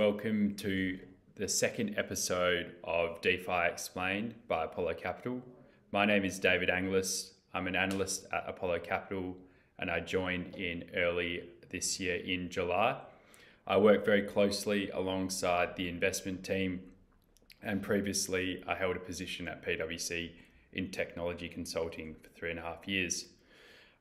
welcome to the second episode of DeFi Explained by Apollo Capital. My name is David Angliss. I'm an analyst at Apollo Capital and I joined in early this year in July. I work very closely alongside the investment team and previously I held a position at PwC in technology consulting for three and a half years.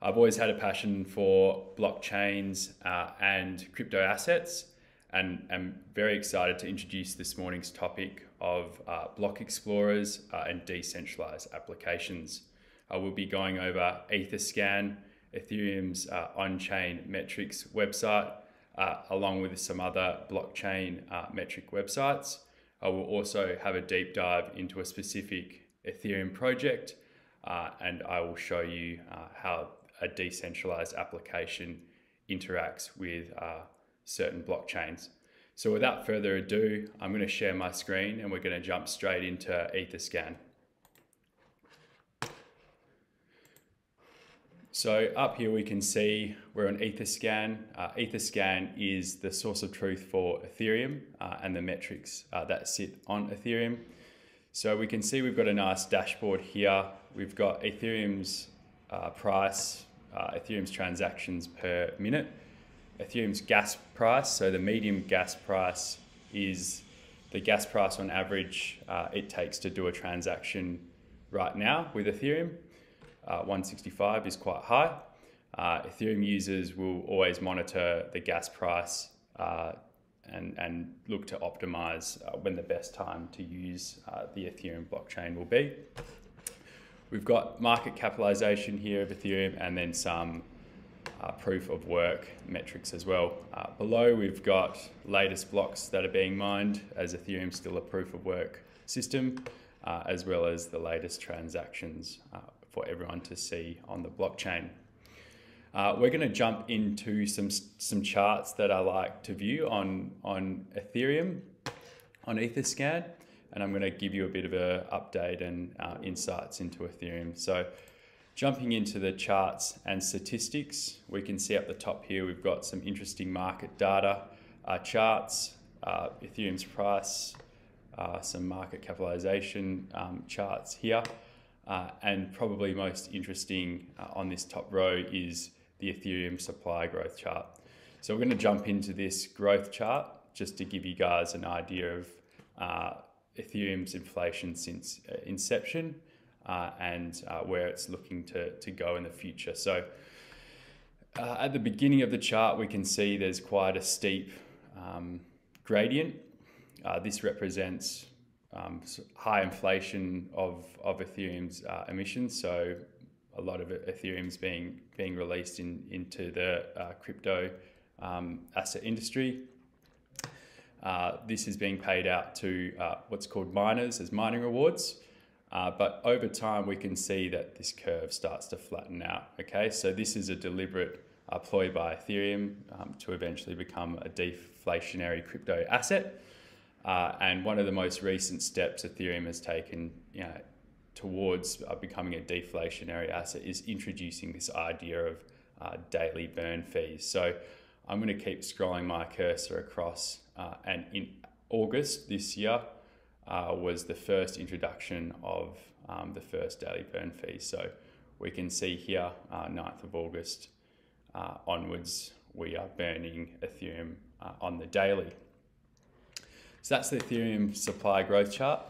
I've always had a passion for blockchains uh, and crypto assets and am very excited to introduce this morning's topic of uh, block explorers uh, and decentralized applications. I will be going over Etherscan, Ethereum's uh, on-chain metrics website, uh, along with some other blockchain uh, metric websites. I will also have a deep dive into a specific Ethereum project, uh, and I will show you how a decentralized application interacts with certain blockchains. So without further ado, I'm going to share my screen and we're going to jump straight into Etherscan. So up here we can see we're on Etherscan. Uh, Etherscan is the source of truth for Ethereum uh, and the metrics uh, that sit on Ethereum. So we can see we've got a nice dashboard here. We've got Ethereum's uh, price, uh, Ethereum's transactions per minute. Ethereum's gas price. So the medium gas price is the gas price on average uh, it takes to do a transaction right now with Ethereum. Uh, 165 is quite high. Uh, Ethereum users will always monitor the gas price uh, and, and look to optimize uh, when the best time to use uh, the Ethereum blockchain will be. We've got market capitalization here of Ethereum and then some uh, proof of work metrics as well. Uh, below we've got latest blocks that are being mined as Ethereum still a proof of work system, uh, as well as the latest transactions uh, for everyone to see on the blockchain. Uh, we're going to jump into some some charts that I like to view on on Ethereum, on Etherscan, and I'm going to give you a bit of an update and uh, insights into Ethereum. So Jumping into the charts and statistics, we can see up the top here we've got some interesting market data uh, charts, uh, Ethereum's price, uh, some market capitalization um, charts here. Uh, and probably most interesting uh, on this top row is the Ethereum supply growth chart. So we're going to jump into this growth chart just to give you guys an idea of uh, Ethereum's inflation since inception uh, and uh, where it's looking to, to go in the future. So uh, at the beginning of the chart, we can see there's quite a steep um, gradient. Uh, this represents um, high inflation of, of Ethereum's uh, emissions. So a lot of Ethereum's being being released in, into the uh, crypto um, asset industry. Uh, this is being paid out to uh, what's called miners as mining rewards. Uh, but over time, we can see that this curve starts to flatten out. Okay, so this is a deliberate uh, ploy by Ethereum um, to eventually become a deflationary crypto asset. Uh, and one of the most recent steps Ethereum has taken you know, towards uh, becoming a deflationary asset is introducing this idea of uh, daily burn fees. So I'm going to keep scrolling my cursor across, uh, and in August this year, uh, was the first introduction of um, the first daily burn fee. So we can see here, uh, 9th of August uh, onwards, we are burning Ethereum uh, on the daily. So that's the Ethereum supply growth chart.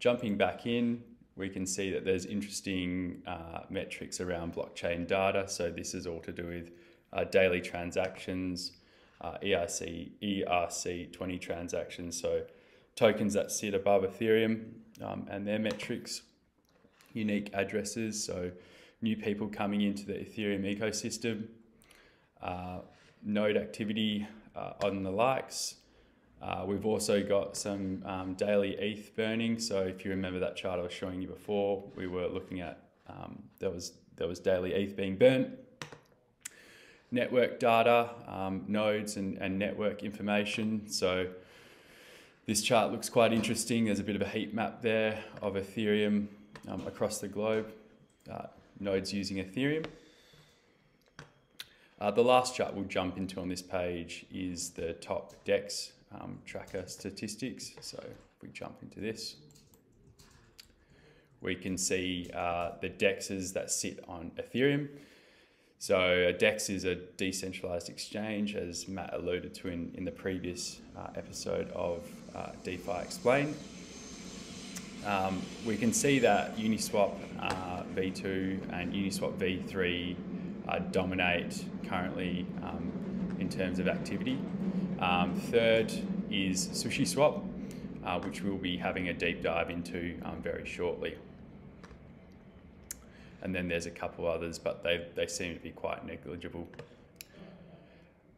Jumping back in, we can see that there's interesting uh, metrics around blockchain data. So this is all to do with uh, daily transactions, ERC, ERC 20 transactions. So tokens that sit above Ethereum um, and their metrics, unique addresses, so new people coming into the Ethereum ecosystem, uh, node activity uh, on the likes. Uh, we've also got some um, daily ETH burning. So if you remember that chart I was showing you before, we were looking at um, there was there was daily ETH being burnt. Network data, um, nodes and, and network information. So this chart looks quite interesting. There's a bit of a heat map there of Ethereum um, across the globe, uh, nodes using Ethereum. Uh, the last chart we'll jump into on this page is the top DEX um, tracker statistics. So if we jump into this, we can see uh, the DEXs that sit on Ethereum. So a DEX is a decentralized exchange, as Matt alluded to in, in the previous uh, episode of uh, DeFi Explained. Um, we can see that Uniswap uh, v2 and Uniswap v3 uh, dominate currently um, in terms of activity. Um, third is SushiSwap, uh, which we'll be having a deep dive into um, very shortly and then there's a couple others, but they, they seem to be quite negligible.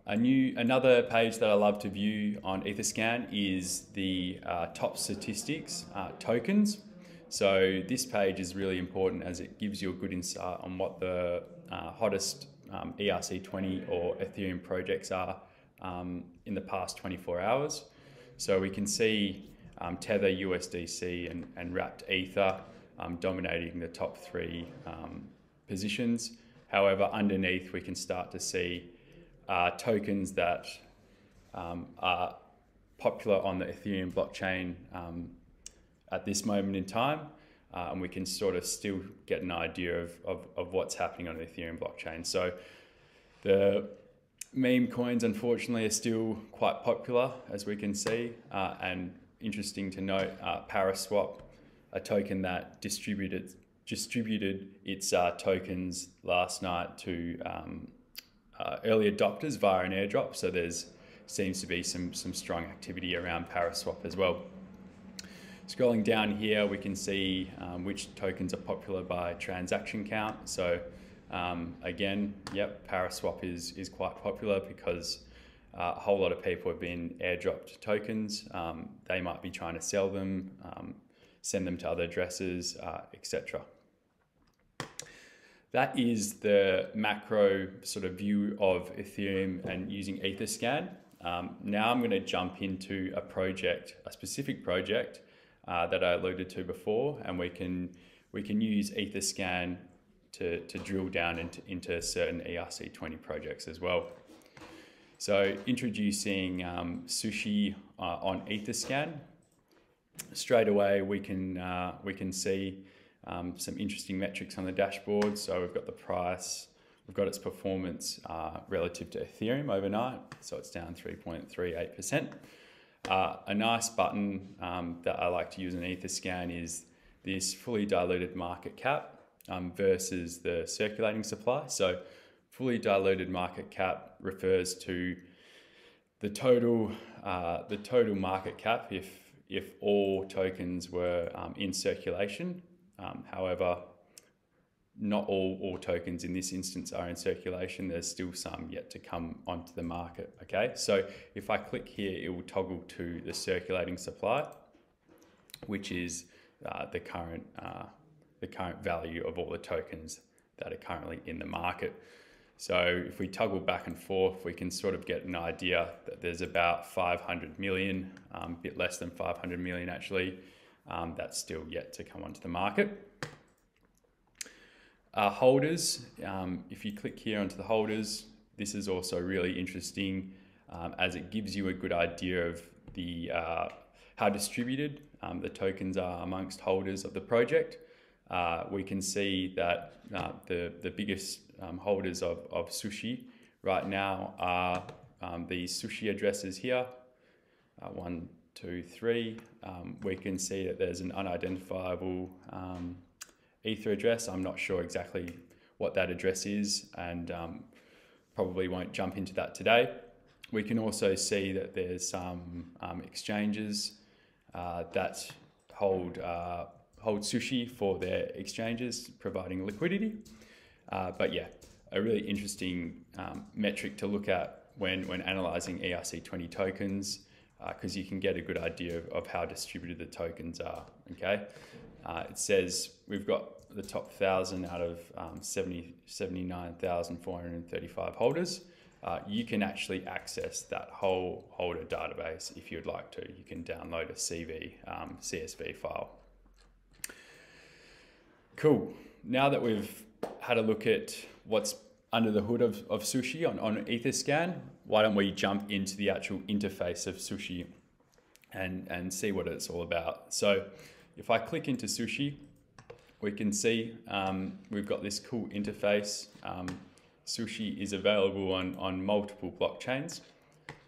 A new, another page that I love to view on Etherscan is the uh, top statistics uh, tokens. So this page is really important as it gives you a good insight on what the uh, hottest um, ERC20 or Ethereum projects are um, in the past 24 hours. So we can see um, Tether, USDC, and, and Wrapped Ether um, dominating the top three um, positions. However, underneath we can start to see uh, tokens that um, are popular on the Ethereum blockchain um, at this moment in time. Uh, and we can sort of still get an idea of, of, of what's happening on the Ethereum blockchain. So the meme coins, unfortunately, are still quite popular, as we can see. Uh, and interesting to note, uh, Paraswap a token that distributed distributed its uh, tokens last night to um, uh, early adopters via an airdrop. So there's seems to be some some strong activity around Paraswap as well. Scrolling down here, we can see um, which tokens are popular by transaction count. So um, again, yep, Paraswap is is quite popular because uh, a whole lot of people have been airdropped tokens. Um, they might be trying to sell them. Um, send them to other addresses, uh, etc. That is the macro sort of view of Ethereum and using Etherscan. Um, now I'm going to jump into a project, a specific project uh, that I alluded to before, and we can we can use Etherscan to, to drill down into, into certain ERC20 projects as well. So introducing um, Sushi uh, on Etherscan straight away we can uh, we can see um, some interesting metrics on the dashboard. So we've got the price, we've got its performance uh, relative to Ethereum overnight, so it's down 3.38%. Uh, a nice button um, that I like to use in Etherscan is this fully diluted market cap um, versus the circulating supply. So fully diluted market cap refers to the total uh, the total market cap if if all tokens were um, in circulation. Um, however, not all, all tokens in this instance are in circulation. There's still some yet to come onto the market. Okay, so if I click here, it will toggle to the circulating supply, which is uh, the current uh, the current value of all the tokens that are currently in the market. So if we toggle back and forth, we can sort of get an idea that there's about 500 million, a um, bit less than 500 million actually, um, that's still yet to come onto the market. Uh, holders, um, if you click here onto the holders, this is also really interesting um, as it gives you a good idea of the uh, how distributed um, the tokens are amongst holders of the project. Uh, we can see that uh, the, the biggest um, holders of, of sushi right now are um, these sushi addresses here. Uh, one, two, three. Um, we can see that there's an unidentifiable um, ether address. I'm not sure exactly what that address is and um, probably won't jump into that today. We can also see that there's some um, exchanges uh, that hold uh, hold sushi for their exchanges, providing liquidity. Uh, but yeah, a really interesting um, metric to look at when, when analyzing ERC20 tokens because uh, you can get a good idea of, of, how distributed the tokens are. Okay, uh, it says we've got the top 1,000 out of um, 70, 79,435 holders. Uh, you can actually access that whole holder database if you'd like to. You can download a CV, um, CSV file. Cool. Now that we've had a look at what's under the hood of, of Sushi on, on Etherscan, why don't we jump into the actual interface of Sushi and, and see what it's all about. So if I click into Sushi, we can see um, we've got this cool interface. Um, Sushi is available on, on multiple blockchains.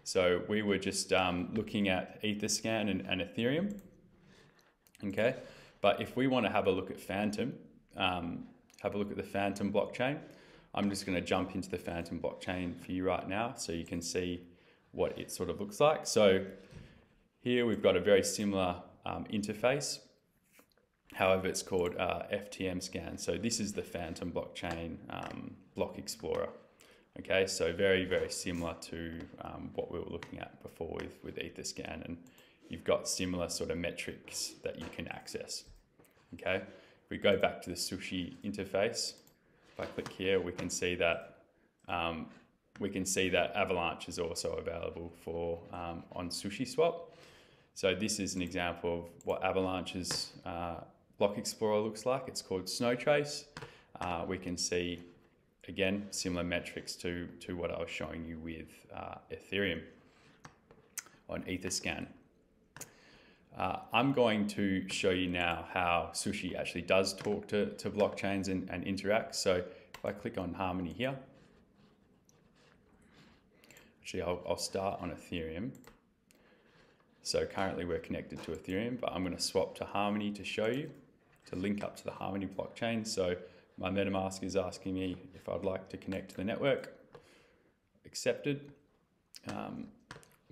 So we were just um, looking at Etherscan and, and, Ethereum. Okay, but if we want to have a look at Fantom, um, have a look at the Fantom blockchain, I'm just going to jump into the Fantom blockchain for you right now so you can see what it sort of looks like. So here we've got a very similar um, interface. However, it's called uh, FTM scan. So this is the Fantom blockchain um, block explorer. Okay, so very, very similar to um, what we were looking at before with, with Etherscan. And you've got similar sort of metrics that you can access. Okay, if we go back to the Sushi interface, if I click here, we can see that um, we can see that Avalanche is also available for um, on SushiSwap. So this is an example of what Avalanche's uh, block explorer looks like. It's called Snowtrace. Uh, we can see again similar metrics to to what I was showing you with uh, Ethereum on Etherscan. Uh, I'm going to show you now how Sushi actually does talk to, to blockchains and, and interact. So if I click on Harmony here, actually I'll, I'll start on Ethereum. So currently we're connected to Ethereum, but I'm going to swap to Harmony to show you, to link up to the Harmony blockchain. So my MetaMask is asking me if I'd like to connect to the network. Accepted. Um,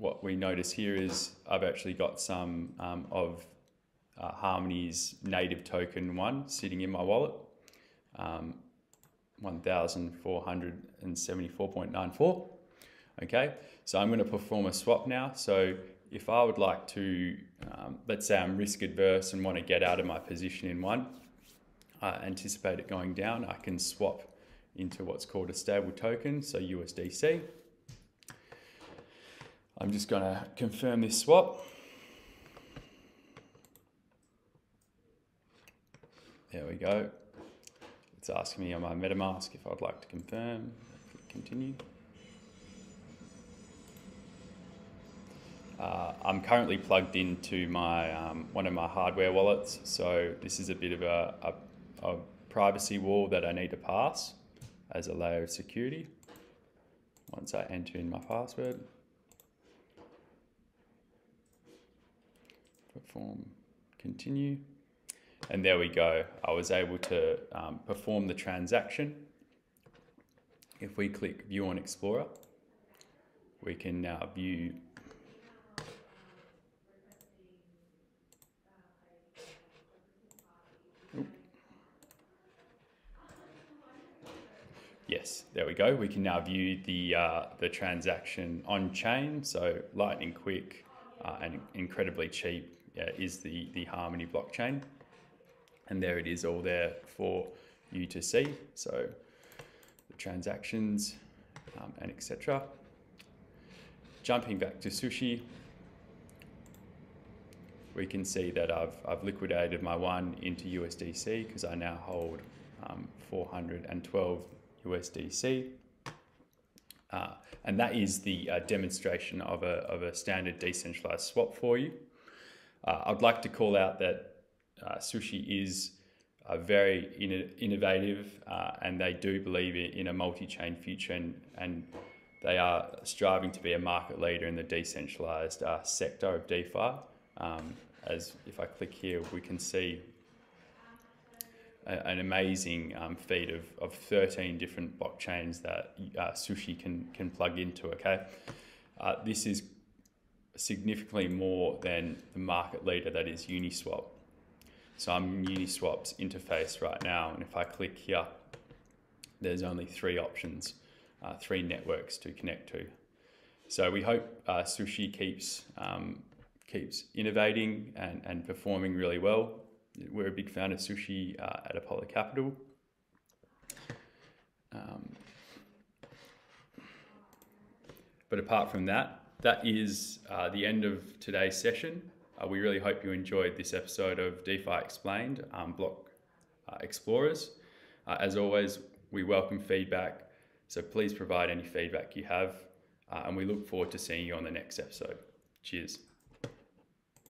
what we notice here is I've actually got some um, of uh, Harmony's native token one sitting in my wallet, um, 1,474.94. Okay, so I'm going to perform a swap now. So if I would like to, um, let's say I'm risk adverse and want to get out of my position in one, I anticipate it going down, I can swap into what's called a stable token, so USDC. I'm just going to confirm this swap. There we go. It's asking me on my MetaMask if I'd like to confirm. Continue. Uh, I'm currently plugged into my um, one of my hardware wallets, so this is a bit of a, a, a privacy wall that I need to pass as a layer of security. Once I enter in my password. Perform continue. And there we go. I was able to um, perform the transaction. If we click view on Explorer, we can now view Yes, there we go. We can now view the uh, the transaction on chain. So lightning quick uh, and incredibly cheap is the, the Harmony blockchain. And there it is all there for you to see. So the transactions um, and etc. Jumping back to Sushi, we can see that I've, I've liquidated my one into USDC because I now hold um, 412 USDC. Uh, and that is the uh, demonstration of a, of a standard decentralized swap for you. Uh, I'd like to call out that uh, Sushi is uh, very in innovative uh, and they do believe in a multi-chain future and, and they are striving to be a market leader in the decentralized uh, sector of DeFi. Um, as if I click here, we can see a, an amazing um, feed of, of 13 different blockchains that uh, Sushi can, can plug into, okay? this is significantly more than the market leader that is Uniswap. So I'm Uniswap's interface right now, and if I click here, there's only three options, uh, three networks to connect to. So we hope uh, Sushi keeps um, keeps innovating and, and performing really well. We're a big fan of Sushi uh, at Apollo Capital. Um, but apart from that, that is uh, the end of today's session. Uh, we really hope you enjoyed this episode of DeFi Explained um, Block uh, Explorers. Uh, as always, we welcome feedback. So please provide any feedback you have, uh, and we look forward to seeing you on the next episode. Cheers.